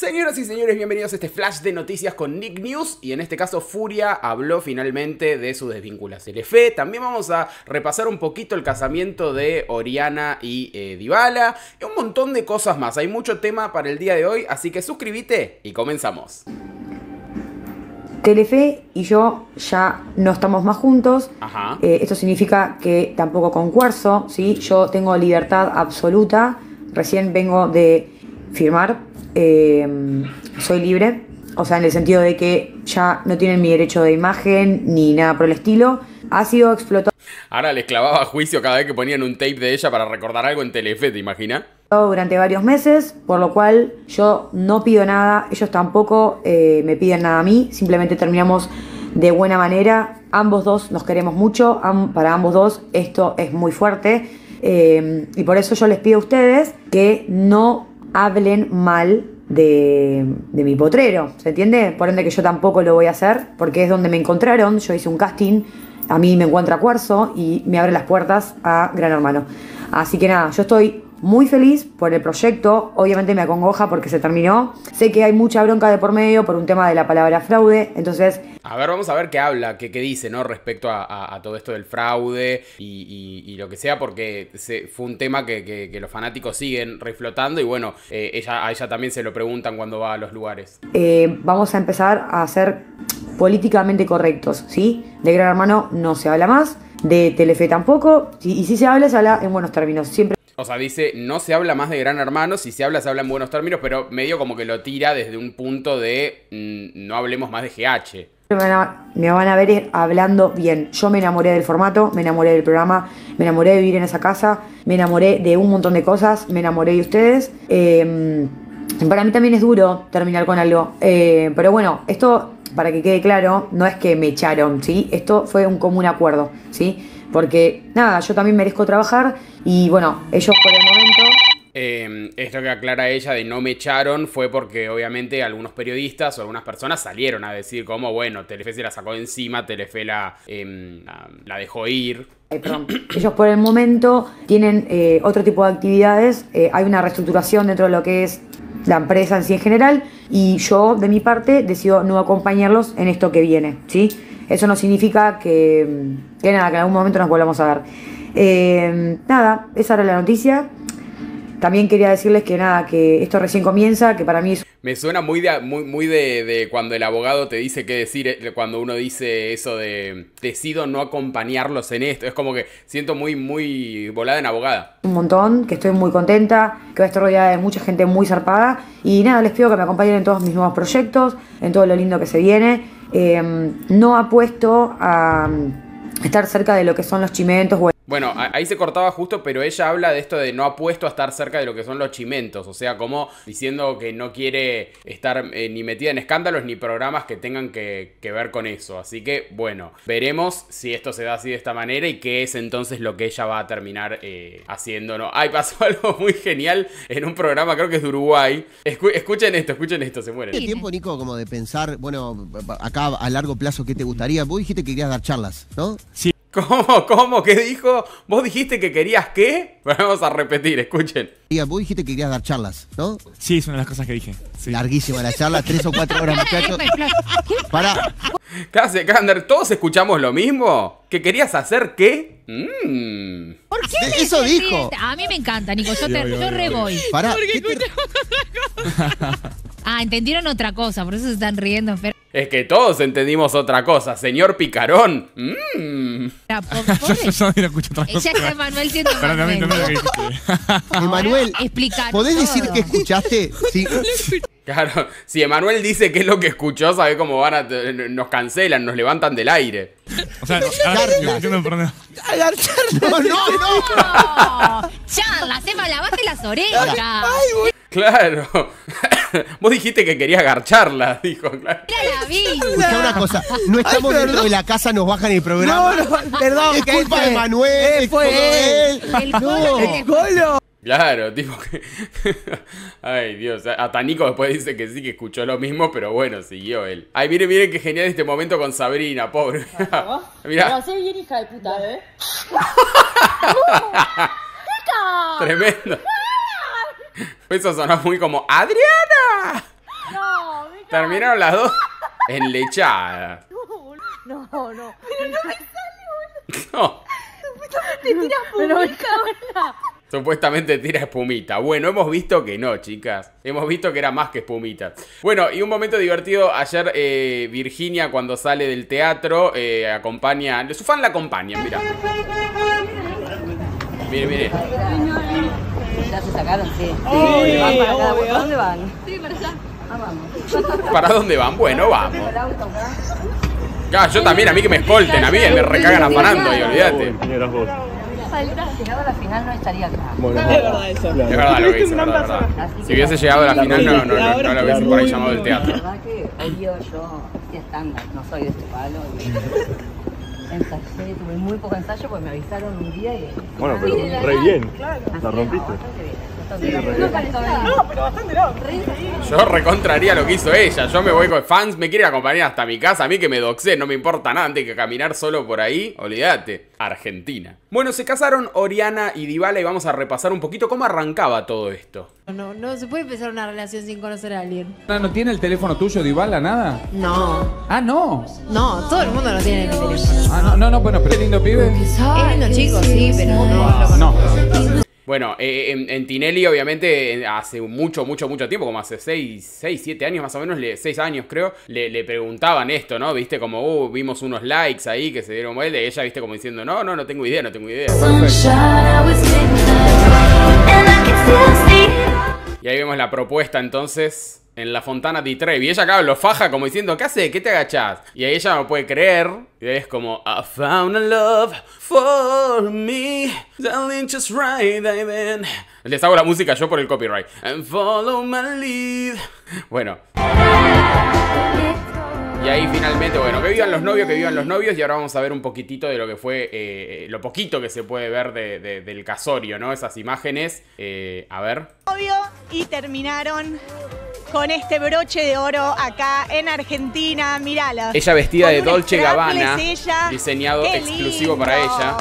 Señoras y señores, bienvenidos a este flash de noticias con Nick News y en este caso Furia habló finalmente de su desvinculación. Telefe, también vamos a repasar un poquito el casamiento de Oriana y eh, Dybala y un montón de cosas más. Hay mucho tema para el día de hoy, así que suscríbete y comenzamos. Telefe y yo ya no estamos más juntos. Ajá. Eh, esto significa que tampoco concuerzo, ¿sí? Yo tengo libertad absoluta. Recién vengo de firmar eh, soy libre, o sea, en el sentido de que ya no tienen mi derecho de imagen ni nada por el estilo. Ha sido explotado. Ahora les clavaba juicio cada vez que ponían un tape de ella para recordar algo en Telefe, ¿te imaginas? Durante varios meses, por lo cual yo no pido nada, ellos tampoco eh, me piden nada a mí, simplemente terminamos de buena manera. Ambos dos nos queremos mucho, para ambos dos esto es muy fuerte eh, y por eso yo les pido a ustedes que no hablen mal de, mi potrero, ¿se entiende? Por ende que yo tampoco lo voy a hacer, porque es donde me encontraron, yo hice un casting, a mí me encuentra Cuarzo y me abre las puertas a Gran Hermano. Así que nada, yo estoy muy feliz por el proyecto, obviamente me acongoja porque se terminó. Sé que hay mucha bronca de por medio por un tema de la palabra fraude, entonces... A ver, vamos a ver qué habla, qué, qué dice, ¿no? Respecto a, todo esto del fraude y, lo que sea, porque fue un tema que, los fanáticos siguen reflotando y bueno, eh, ella, a ella también se lo preguntan cuando va a los lugares. Eh, vamos a empezar a ser políticamente correctos, ¿sí? De Gran Hermano no se habla más, de Telefe tampoco, y si se habla, se habla en buenos términos. Siempre o sea, dice, no se habla más de Gran Hermano, si se habla, se habla en buenos términos, pero medio como que lo tira desde un punto de mm, no hablemos más de GH. Me van, a, ver hablando bien. Yo me enamoré del formato, me enamoré del programa, me enamoré de vivir en esa casa, me enamoré de un montón de cosas, me enamoré de ustedes. Em, para mí también es duro terminar con algo. Eh, pero bueno, esto, para que quede claro, no es que me echaron, ¿sí? Esto fue un común acuerdo, ¿sí? Porque, nada, yo también merezco trabajar y bueno, ellos por el momento... Eh, esto que aclara ella de no me echaron fue porque obviamente algunos periodistas o algunas personas salieron a decir como, bueno, Telefe se la sacó de encima, Telefe la, em, la, dejó ir. Ellos por el momento tienen eh, otro tipo de actividades, eh, hay una reestructuración dentro de lo que es la empresa en sí en general y yo de mi parte decido no acompañarlos en esto que viene, ¿sí? Eso no significa que, que nada, que en algún momento nos volvamos a ver. Eh, nada, esa era la noticia. También quería decirles que nada, que esto recién comienza, que para mí es... Me suena muy de, muy, muy de, cuando el abogado te dice qué decir, eh, cuando uno dice eso de decido no acompañarlos en esto. Es como que siento muy, muy volada en abogada. Un montón, que estoy muy contenta, que voy a estar rodeada de mucha gente muy zarpada. Y nada, les pido que me acompañen en todos mis nuevos proyectos, en todo lo lindo que se viene. Eh, no apuesto a estar cerca de lo que son los chimentos bueno, ahí se cortaba justo, pero ella habla de esto de no apuesto a estar cerca de lo que son los chimentos, o sea, como diciendo que no quiere estar eh, ni metida en escándalos ni programas que tengan que, ver con eso. Así que, bueno, veremos si esto se da así de esta manera y qué es entonces lo que ella va a terminar eh, haciendo. ¿no? Ay, pasó algo muy genial en un programa, creo que es de Uruguay. escuchen esto, escuchen esto, se mueren. ¿Tiene tiempo, Nico, como de pensar, bueno, acá a largo plazo, qué te gustaría? Vos dijiste que querías dar charlas, ¿no? Sí. ¿Cómo? ¿Cómo? ¿Qué dijo? ¿Vos dijiste que querías qué? Vamos a repetir, escuchen. Diga, vos dijiste que querías dar charlas, ¿no? Sí, es una de las cosas que dije. Larguísima la charla, tres o cuatro horas, muchachos. Para. ¿Qué hace, Kander? ¿Todos escuchamos lo mismo? ¿Que querías hacer qué? Mmm. ¿Por qué? Eso dijo. A mí me encanta, Nico. Yo, te, yo re voy. Para. ah, entendieron otra cosa, por eso se están riendo. Pero... Es que todos entendimos otra cosa, señor Picarón. Mmm. yo, no escucho otra cosa. Ya Emanuel siendo Emanuel, ¿podés decir que escuchaste? Sí. Claro, si Emanuel dice qué es lo que escuchó, sabe cómo van a. Nos cancelan, nos levantan del aire. O sea, no, no, no, no, no. Charla, Seba, lavaste las orejas. Claro. Vos dijiste que querías garcharla, dijo. Claro. Escucha una cosa, no estamos dentro de la casa, nos bajan el programa. No, no, perdón. Es culpa de Manuel. fue él. El colo. El colo. Claro, tipo que. Ay, Dios. Hasta Nico después dice que sí, que escuchó lo mismo, pero bueno, siguió él. Ay, miren, miren qué genial este momento con Sabrina, pobre. Mira. bien hija de puta, ¿eh? Tremendo. Eso sonó muy como ¡Adriana! Terminaron las dos enlechadas. No, no. No. Te tiras pública ahora. Supuestamente tira espumita. Bueno, hemos visto que no, chicas. Hemos visto que era más que espumita. Bueno, y un momento divertido. Ayer eh, Virginia, cuando sale del teatro, eh, acompaña. Su fan la acompaña, mira. Mire, mire. Ya se sacaron, sí. ¿Van para acá? ¿Por dónde van? ¿Para dónde van? Bueno, vamos. Claro, yo también, a mí que me escolten, a mí me recagan afanando y olvídate. Llegado a la final no estaría acá. Es verdad lo que dice, verdad, verdad. Si hubiese llegado a la final, no, no, no, no lo hubiesen por ahí llamado La teatro. verdad que odio yo estándar, no soy de este palo. Ensayé, tuve muy poco ensayo porque me avisaron un día y... Bueno, pero re bien. La rompiste. No, pero bastante Yo recontraría lo que hizo ella. Yo me voy con fans, me quiere acompañar hasta mi casa. A mí que me doxé, no me importa nada antes que caminar solo por ahí. Olvídate. Argentina. Bueno, se casaron Oriana y Dybala y vamos a repasar un poquito cómo arrancaba todo esto. No, no se puede empezar una relación sin conocer a alguien. ¿No tiene el teléfono tuyo, Dybala, nada? No, Ah, no. no, todo el mundo no tiene mi teléfono. Ah, no, no, no, bueno, pero es lindo pibe. Es lindo chico, sí, pero no lo No. Bueno, eh, en, en Tinelli, obviamente, eh, hace mucho, mucho, mucho tiempo, como hace 6, 6 7 años más o menos, 6 años creo, le, le preguntaban esto, ¿no? Viste, como, uh, vimos unos likes ahí que se dieron vuelta y ella, viste, como diciendo, no, no, no tengo idea, no tengo idea. Y ahí vemos la propuesta entonces en la Fontana di Trevi. Y ella acá lo faja como diciendo, ¿qué hace? ¿Qué te agachás? Y ahí ella no puede creer. Y ahí es como, I found a love for me. Darling, just right then. Les hago la música yo por el copyright. And follow my lead. Bueno. Y ahí finalmente, bueno, que vivan los novios, que vivan los novios. Y ahora vamos a ver un poquitito de lo que fue, eh, lo poquito que se puede ver de- de- del casorio, ¿no? Esas imágenes. Eh, a ver. novio y terminaron con este broche de oro acá en Argentina. Mírala. Ella vestida Con de Dolce Gabbana, ella. diseñado Qué exclusivo para ella.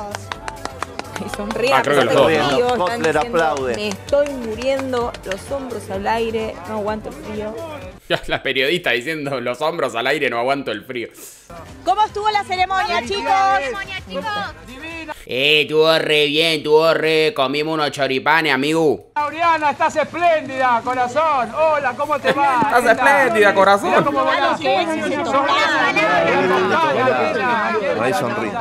Sonríe, Ah, creo que los dos, ¿no? están Butler diciendo, aplaude. Me estoy muriendo, los hombros al aire, no aguanto el frío. Ya la periodista diciendo los hombros al aire, no aguanto el frío. ¿Cómo estuvo la ceremonia, chicos? Eh, estuvo re bien, estuvo re. Comimos unos choripanes, amigo. Oriana, estás espléndida, corazón. Hola, ¿cómo te va? Estás espléndida, corazón. Ahí sonríe.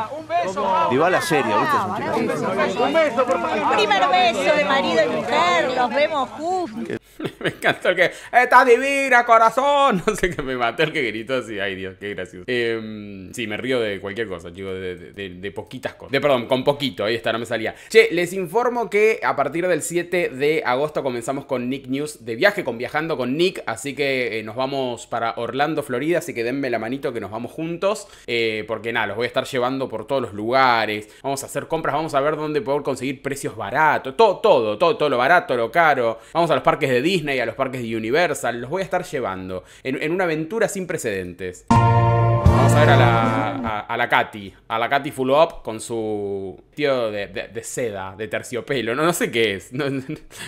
Dybala seria, ¿viste? Un chico serio. Primer beso de marido y mujer, los vemos juntos. Me encantó el que. ¡Está divina, corazón! No sé qué me mató el que gritó así. Ay, Dios, qué gracioso. Eh, sí, me río de cualquier cosa, chicos. De- de poquitas cosas. De, perdón, con poquito. Ahí está, no me salía. Che, les informo que a partir del 7 de agosto comenzamos con Nick News de viaje, con Viajando con Nick. Así que eh, nos vamos para Orlando, Florida. Así que denme la manito que nos vamos juntos. eh, porque nada, los voy a estar llevando por todos los lugares. Vamos a hacer compras, vamos a ver dónde poder conseguir precios baratos. Todo, todo, todo, todo lo barato, lo caro. Vamos a los parques de Disney, a los parques de Universal. Los voy a estar llevando en, en una aventura sin precedentes. Vamos a ver a la, a, a la Katy. A la Katy Full Up con su tío de, de- de seda, de terciopelo. No, no sé qué es. No, no-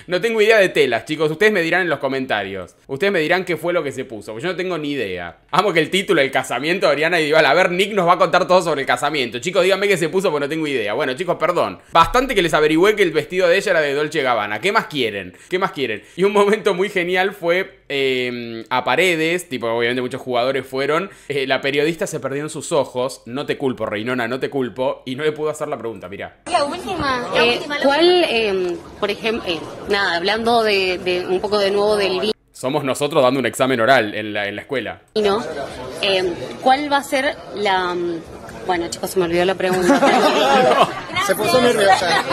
no tengo idea de telas, chicos. Ustedes me dirán en los comentarios. Ustedes me dirán qué fue lo que se puso. Porque yo no tengo ni idea. Amo que el título, el casamiento de Oriana y Dybala. A ver, Nick nos va a contar todo sobre el casamiento. Chicos, díganme qué se puso porque no tengo idea. Bueno, chicos, perdón. Bastante que les averigüé que el vestido de ella era de Dolce Gabbana. ¿Qué más quieren? ¿Qué más quieren? Y un momento muy genial fue eh, a Paredes. Tipo, obviamente muchos jugadores fueron. eh, la periodista se perdió en sus ojos. No te culpo, Reinona, no te culpo. Y no le pudo hacer la pregunta, mirá. La última. Eh, ¿Cuál, eh, por ejemplo, eh, nada, hablando de, de un poco de nuevo del Somos nosotros dando un examen oral en la, en la escuela. vino, eh, ¿cuál va a ser la... mm, Bueno, chicos, se me olvidó la pregunta. Se puso nerviosa.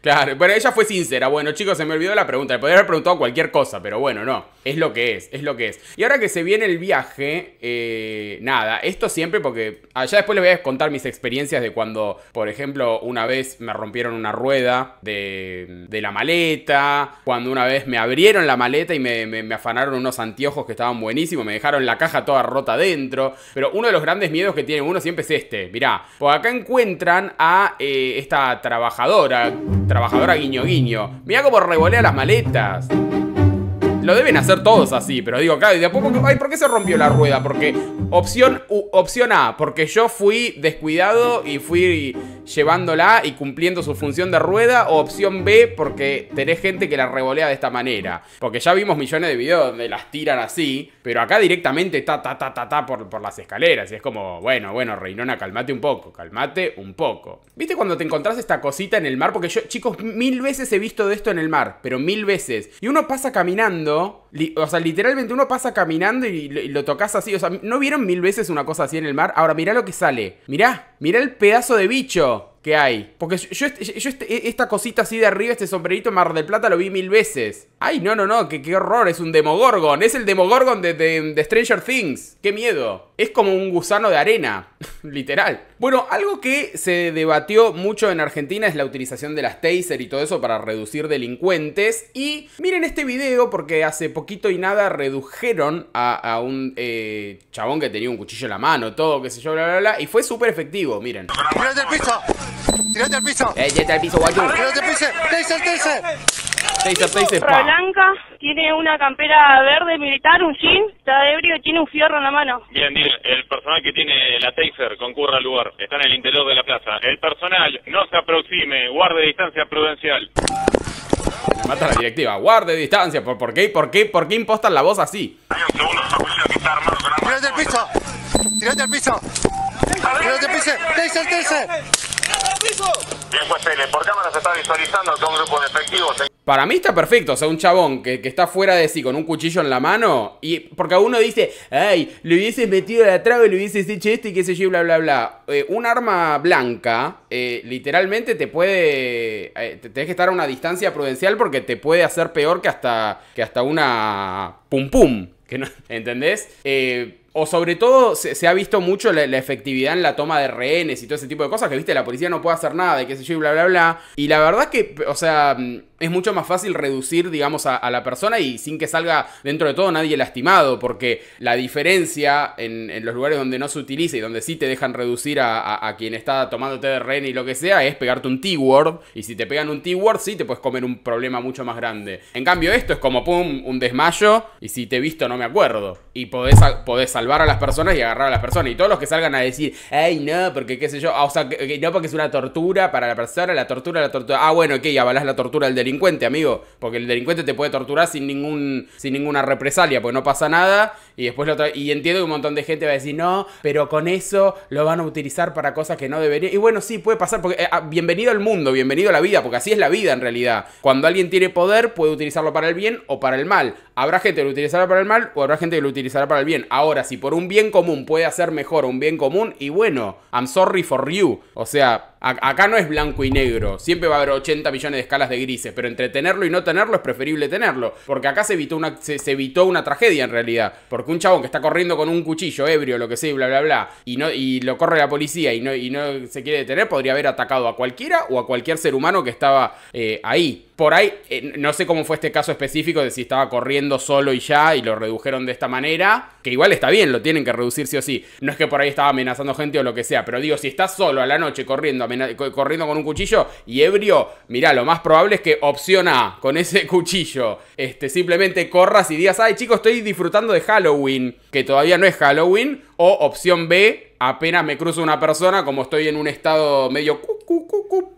Claro, pero ella fue sincera. Bueno, chicos, se me olvidó la pregunta. Le podría haber preguntado cualquier cosa, pero bueno, no. Es lo que es, es lo que es. Y ahora que se viene el viaje, eh, nada, esto siempre porque allá después les voy a contar mis experiencias de cuando, por ejemplo, una vez me rompieron una rueda de, de la maleta, cuando una vez me abrieron la maleta y me, me- afanaron unos anteojos que estaban buenísimos, me dejaron la caja toda rota dentro. Pero uno de los grandes miedos que tiene uno siempre es este. Mirá, por acá encuentran a eh, esta trabajadora, trabajadora guiño guiño. Mirá cómo revolea las maletas. Lo deben hacer todos así, pero digo, claro, y de a poco, ay, ¿por qué se rompió la rueda? Porque opción, opción A, porque yo fui descuidado y fui llevándola y cumpliendo su función de rueda, o opción B, porque tenés gente que la revolea de esta manera. Porque ya vimos millones de videos donde las tiran así, pero acá directamente ta, ta, ta, ta, ta por, por las escaleras. Y es como, bueno, bueno, Reinona, calmate un poco, calmate un poco. ¿Viste cuando te encontrás esta cosita en el mar? Porque yo, chicos, mil veces he visto de esto en el mar, pero mil veces. Y uno pasa caminando, o sea, literalmente uno pasa caminando y, y lo tocas así. O sea, ¿no vieron mil veces una cosa así en el mar? Ahora, mirá lo que sale. Mirá, mirá el pedazo de bicho que hay. Porque yo, yo este- este- esta cosita así de arriba, este sombrerito en Mar del Plata, lo vi mil veces. Ay, no, no, no, qué, horror, es un Demogorgon. Es el Demogorgon de, de- Stranger Things. Qué miedo. Es como un gusano de arena, literal. Bueno, algo que se debatió mucho en Argentina es la utilización de las taser y todo eso para reducir delincuentes. Y miren este video porque hace poquito y nada redujeron a, a un eh, chabón que tenía un cuchillo en la mano, todo, qué sé yo, bla, bla, bla. Y fue súper efectivo, miren. ¡Tírate al piso! ¡Tírate al piso! Eh, está el piso, guayu. ¡Tírate al piso! ¡Taser, taser! Taser, taser, pa. blanca, tiene una campera verde militar, un jean, está ebrio y tiene un fierro en la mano. Bien, bien. El personal que tiene la taser concurre al lugar. Está en el interior de la plaza. El personal no se aproxime. Guarde distancia prudencial. Me mata la directiva. Guarde distancia. ¿Por, por qué? ¿Por qué? ¿Por qué impostan la voz así? ¡Tírate al piso! ¡Tírate al piso! Bien, pues Pele, por cámara se está visualizando que un grupo de efectivos Para mí está perfecto, o sea, un chabón que, que está fuera de sí con un cuchillo en la mano y porque a uno dice, ay, le hubieses metido de atrás y le hubieses hecho esto y qué sé yo, bla, bla, bla. Eh, un arma blanca, eh, literalmente te puede, eh, te- tenés que estar a una distancia prudencial porque te puede hacer peor que hasta, que hasta una pum pum, que no, ¿entendés? Eh, o sobre todo se, ha visto mucho la, efectividad en la toma de rehenes y todo ese tipo de cosas que, viste, la policía no puede hacer nada y qué sé yo y bla, bla, bla. Y la verdad que, o sea, mm, es mucho más fácil reducir, digamos, a, la persona y sin que salga dentro de todo nadie lastimado, porque la diferencia en, los lugares donde no se utiliza y donde sí te dejan reducir a, quien está tomándote de rehén y lo que sea, es pegarte un T-word. Y si te pegan un T-word, sí te puedes comer un problema mucho más grande. En cambio, esto es como, un desmayo y si te he visto no me acuerdo. Y podés, podés salvar a las personas y agarrar a las personas. Y todos los que salgan a decir, ay, no, porque qué sé yo, ah, o sea, no, porque es una tortura para la persona, la tortura, la tortura. Ah, bueno, ok, avalás la tortura del delincuente, amigo. Porque el delincuente te puede torturar sin ningún sin ninguna represalia, pues no pasa nada. Y después Y entiendo que un montón de gente va a decir, no, pero con eso lo van a utilizar para cosas que no deberían. Y bueno, sí, puede pasar, porque eh, ah, bienvenido al mundo, bienvenido a la vida, porque así es la vida en realidad. Cuando alguien tiene poder, puede utilizarlo para el bien o para el mal. Habrá gente que lo utilizará para el mal o habrá gente que lo utilizará para el bien. Ahora, si por un bien común puede hacer mejor un bien común, y bueno, I'm sorry for you. O sea, acá no es blanco y negro. Siempre va a haber 80 millones de escalas de grises, pero entre tenerlo y no tenerlo es preferible tenerlo. Porque acá se evitó una, se, evitó una tragedia en realidad. Porque un chabón que está corriendo con un cuchillo ebrio, lo que sea, bla, bla, bla, y, no, y lo corre la policía y no, y no se quiere detener, podría haber atacado a cualquiera o a cualquier ser humano que estaba eh, ahí. Por ahí, eh, no sé cómo fue este caso específico de si estaba corriendo solo y ya y lo redujeron de esta manera. Que igual está bien, lo tienen que reducir sí o sí. No es que por ahí estaba amenazando gente o lo que sea, pero digo, si estás solo a la noche corriendo, corriendo con un cuchillo y ebrio, mirá, lo más probable es que opción A, con ese cuchillo, este, simplemente corras y digas, ay chicos, estoy disfrutando de Halloween, que todavía no es Halloween. O opción B, apenas me cruzo una persona, como estoy en un estado medio cu, cu, cu,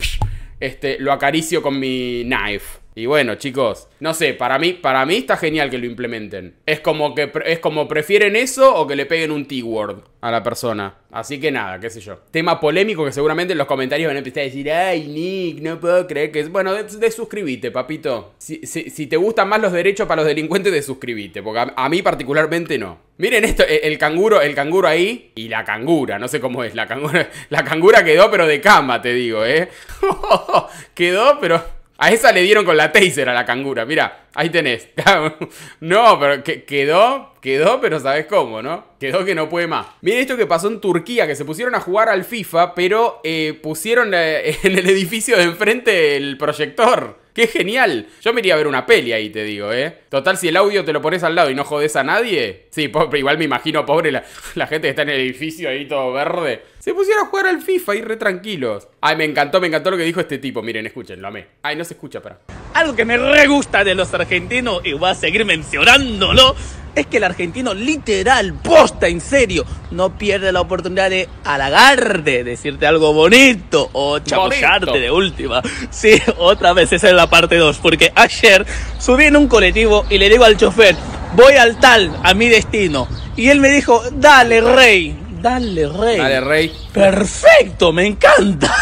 este, lo acaricio con mi knife. Y bueno, chicos, no sé, para mí, para mí está genial que lo implementen. Es como que es como prefieren eso o que le peguen un T-word a la persona. Así que nada, qué sé yo. Tema polémico que seguramente en los comentarios van a empezar a decir, ay, Nick, no puedo creer que es. Bueno, de, de suscribite, papito. Si, si- te gustan más los derechos para los delincuentes, de suscribite. Porque a, mí particularmente no. Miren esto, el, el canguro, el canguro ahí y la cangura, no sé cómo es. La cangura, la cangura quedó, pero de cama, te digo, ¿eh? quedó, pero. A esa le dieron con la taser a la cangura, mira, ahí tenés. no, pero que- quedó, quedó, pero sabes cómo, ¿no? Quedó que no puede más. Miren esto que pasó en Turquía, que se pusieron a jugar al FIFA, pero eh, pusieron eh, en el edificio de enfrente el proyector. ¡Qué genial! Yo me iría a ver una peli ahí, te digo, ¿eh? Total, si el audio te lo pones al lado y no jodes a nadie. Sí, pobre, igual me imagino, pobre, la, gente que está en el edificio ahí todo verde. Se pusieron a jugar al FIFA ahí re tranquilos. Ay, me encantó, me encantó lo que dijo este tipo. Miren, escuchen, lo amé. Ay, no se escucha, para. algo que me re gusta de los argentinos, y voy a seguir mencionándolo, es que el argentino literal, posta, en serio, no pierde la oportunidad de halagarte, decirte algo bonito o chapollarte Bonito. de última. Sí, otra vez esa es la parte 2, porque ayer subí en un colectivo y le digo al chofer, voy al tal, a mi destino. Y él me dijo, dale rey, dale rey. Dale, rey. Perfecto, me encanta.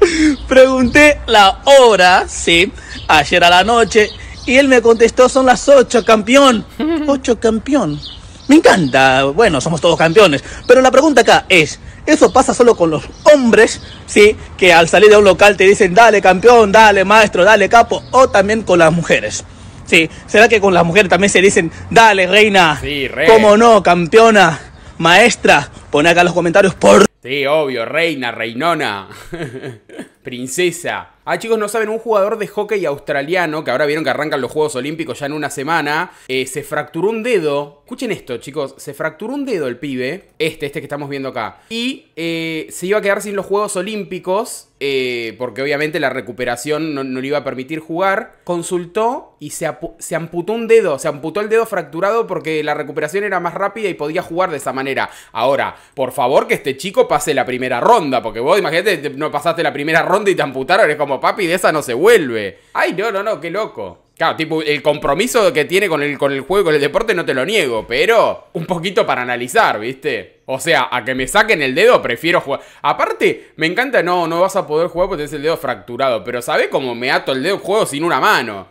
Pregunté la hora, sí, ayer a la noche, y él me contestó, son las 8, campeón. 8, campeón. Me encanta, bueno, somos todos campeones, pero la pregunta acá es, ¿eso pasa solo con los hombres, sí, que al salir de un local te dicen, dale campeón, dale maestro, dale capo, o también con las mujeres? Sí, ¿será que con las mujeres también se dicen, dale reina, Sí, re. cómo no, campeona, maestra? Pone acá en los comentarios, por Sí, obvio, reina, reinona, princesa. Ah, chicos, no saben, un jugador de hockey australiano, que ahora vieron que arrancan los Juegos Olímpicos ya en una semana, eh, se fracturó un dedo. Escuchen esto, chicos, se fracturó un dedo el pibe, este, este que estamos viendo acá. Y eh, se iba a quedar sin los Juegos Olímpicos, eh, porque obviamente la recuperación no, le iba a permitir jugar. Consultó y se, se amputó un dedo, se amputó el dedo fracturado porque la recuperación era más rápida y podía jugar de esa manera. Ahora, por favor que este chico pase la primera ronda, porque vos imagínate, te- no pasaste la primera ronda y te amputaron, es como papi, de esa no se vuelve. Ay, no, no, no, qué loco. Claro, tipo, el compromiso que tiene con el, con el juego con el deporte no te lo niego, pero un poquito para analizar, ¿viste? O sea, a que me saquen el dedo, prefiero jugar. Aparte, me encanta, no, no vas a poder jugar porque tenés el dedo fracturado, pero ¿sabés cómo me ato el dedo juego sin una mano?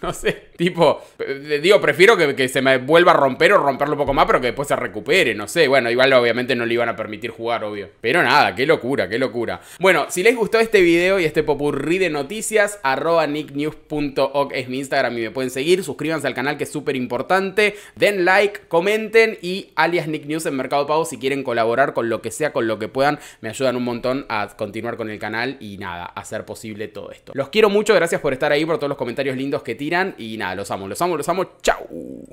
No sé, tipo, eh, digo, prefiero que, que se me vuelva a romper o romperlo un poco más, pero que después se recupere, no sé. Bueno, igual obviamente no le iban a permitir jugar, obvio. Pero nada, qué locura, qué locura. Bueno, si les gustó este video y este popurrí de noticias, arroba nicknews.org es mi Instagram y me pueden seguir. Suscríbanse al canal que es súper importante. Den like, comenten y alias Nick News en Mercado Pago si quieren colaborar con lo que sea, con lo que puedan. Me ayudan un montón a continuar con el canal y nada, hacer posible todo esto. Los quiero mucho, gracias por estar ahí, por todos los comentarios lindos que y nada, los amo, los amo, los amo. Chau.